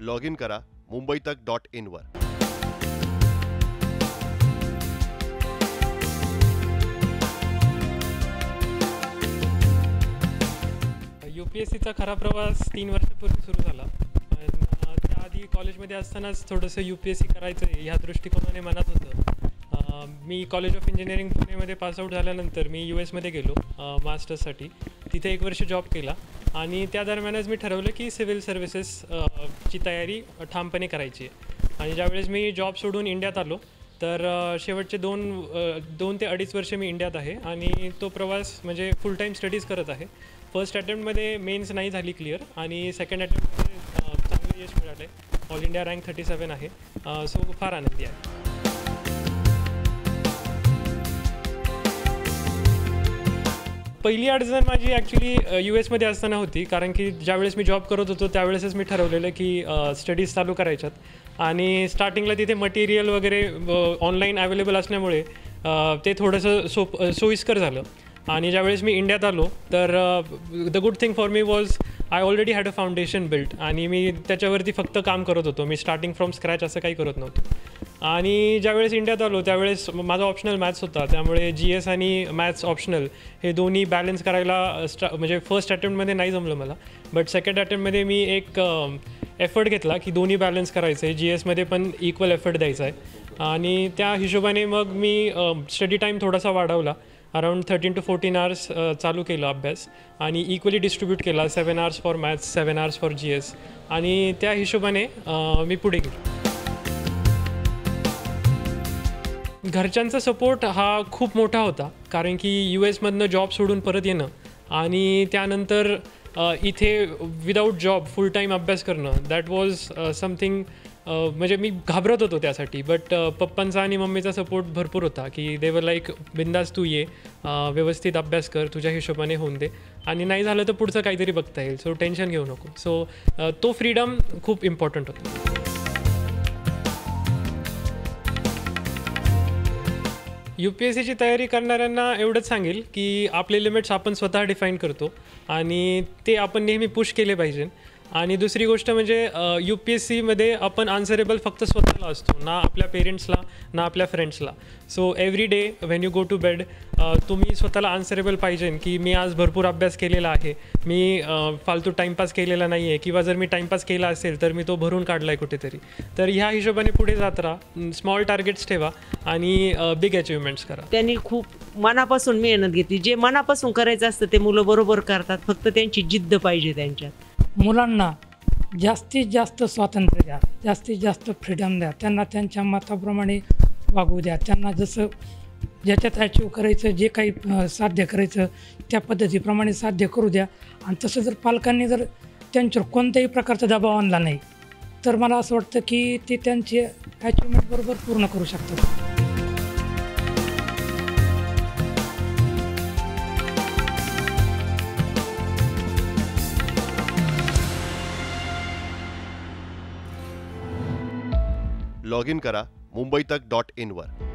Log in करा Mumbai Tak dot इनवर U P S सीचा खरा प्रवास तीन वर्षापूर्वी सुरू झाला. पण त्याआधी कॉलेजमध्ये असतानाच थोडंसं यू पी एस सी करायचं आहे ह्या दृष्टिकोनाने मनात होतं. मी कॉलेज ऑफ इंजिनिअरिंग पुणेमध्ये पासआउट झाल्यानंतर मी यू एसमध्ये गेलो मास्टर्ससाठी. तिथे एक वर्ष जॉब केला. आणि त्या दरम्यानच मी ठरवलं की सिव्हिल सर्व्हिसेस ची तयारी ठामपणे करायची आहे. आणि ज्यावेळेस मी जॉब सोडून इंडियात आलो तर शेवटचे दोन दोन ते अडीच वर्ष मी इंडियात आहे आणि तो प्रवास म्हणजे फुल टाईम स्टडीज करत आहे. फर्स्ट अटेम्प्टमध्ये मेन्स नाही झाली क्लिअर आणि सेकंड अटेम्प्टमध्ये चांगलं यश मिळालं आहे all India rank thirty seven आहे सो फार आनंदी आहे. पहिली अडचण माझी ॲक्च्युली यू एसमध्ये असताना होती. कारण की ज्यावेळेस मी जॉब करत होतो त्यावेळेसच मी ठरवलेलं की स्टडीज चालू करायच्यात. आणि स्टार्टिंगला तिथे मटेरियल वगैरे ऑनलाईन अवेलेबल असल्यामुळे ते थोडंसं सोप सोयीस्कर झालं. आणि ज्यावेळेस मी इंडियात आलो तर the good thing for me was I already had a foundation built आणि मी त्याच्यावरती फक्त काम करत होतो. मी स्टार्टिंग फ्रॉम स्क्रॅच असं काही करत नव्हतो. आणि ज्यावेळेस इंडियात आलो त्यावेळेस माझा ऑप्शनल मॅथ्स होता. त्यामुळे जी एस आणि मॅथ्स ऑप्शनल हे दोन्ही बॅलन्स करायला स्टा म्हणजे फर्स्ट अटेम्प्टमध्ये नाही जमलं मला. बट सेकंड अटेम्प्टमध्ये मी एक एफर्ट घेतला की दोन्ही बॅलन्स करायचं आहे जी एसमध्ये पण इक्वल एफर्ट द्यायचा आहे आणि त्या हिशोबाने मग मी स्टडी टाईम थोडासा वाढवला. Around thirteen to fourteen hours चालू केलं अभ्यास. आणि इक्वली डिस्ट्रीब्यूट केला. Seven hours for maths seven hours for G S आणि त्या हिशोबाने मी पुढे गेलो. घरच्यांचा सपोर्ट हा खूप मोठा होता. कारण की यू एसमधनं जॉब सोडून परत येणं आणि त्यानंतर इथे विदाऊट जॉब फुल टाईम अभ्यास करणं दॅट वॉज समथिंग म्हणजे मी घाबरत होतो त्यासाठी. बट पप्पांचा आणि मम्मीचा सपोर्ट भरपूर होता की देवर लाईक बिंदास तू ये व्यवस्थित अभ्यास कर तुझ्या हिशोबाने होऊन दे. आणि नाही झालं तर पुढचं काहीतरी बघता येईल सो टेन्शन घेऊ नको. सो तो फ्रीडम खूप इम्पॉर्टंट होता. यू पी एस सीची तयारी करणाऱ्यांना एवढंच सांगेल की आपले लिमिट्स आपण स्वतः डिफाईन करतो आणि ते आपण नेहमी पुश केले पाहिजे. आणि दुसरी गोष्ट म्हणजे यू पी एस सीमध्ये आपण आन्सरेबल फक्त स्वतःला असतो ना आपल्या पेरेंट्सला ना आपल्या फ्रेंड्सला so every day when you go to bed तुम्ही स्वतःला आन्सरेबल पाहिजे की मी आज भरपूर अभ्यास केलेला आहे मी फालतू टाईमपास केलेला नाही आहे किंवा जर मी टाईमपास केला असेल तर मी तो भरून काढला आहे कुठेतरी. तर ह्या हिशोबाने पुढे जात राहा स्मॉल टार्गेट्स ठेवा आणि बिग अचिव्हमेंट्स करा. त्यांनी खूप मनापासून मेहनत घेतली. जे मनापासून करायचं असतं ते मुलं बरोबर करतात. फक्त त्यांची जिद्द पाहिजे त्यांच्यात. मुलांना जास्तीत जास्त स्वातंत्र्य द्या जास्तीत जास्त फ्रीडम द्या. त्यांना त्यांच्या मताप्रमाणे वागू द्या. त्यांना जसं ज्याच्यात अचीव करायचं जे काही साध्य करायचं त्या पद्धतीप्रमाणे साध्य करू द्या. आणि तसं जर पालकांनी जर त्यांच्यावर कोणत्याही प्रकारचा दबाव आणला नाही तर मला असं वाटतं की ते त्यांचे अचिव्हमेंट बरोबर पूर्ण करू शकतात. लॉग इन करा मुंबई तक डॉट इनवर